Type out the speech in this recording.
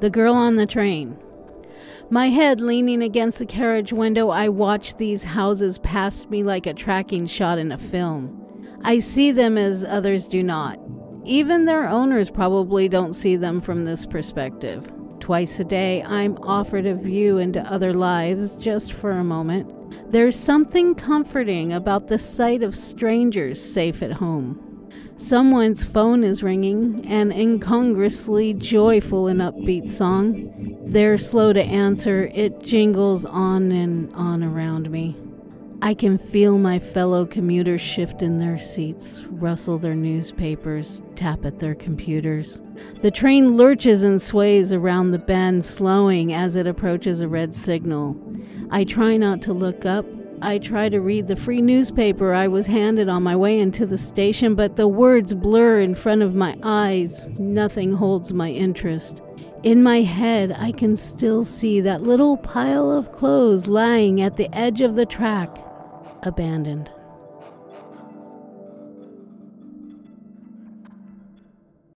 The girl on the train. My head leaning against the carriage window, I watch these houses pass me like a tracking shot in a film. I see them as others do not. Even their owners probably don't see them from this perspective. Twice a day, I'm offered a view into other lives just for a moment. There's something comforting about the sight of strangers safe at home. Someone's phone is ringing, an incongruously joyful and upbeat song. They're slow to answer, it jingles on and on around me. I can feel my fellow commuters shift in their seats, rustle their newspapers, tap at their computers. The train lurches and sways around the bend, slowing as it approaches a red signal. I try not to look up, I try to read the free newspaper I was handed on my way into the station, but the words blur in front of my eyes. Nothing holds my interest. In my head, I can still see that little pile of clothes lying at the edge of the track, abandoned.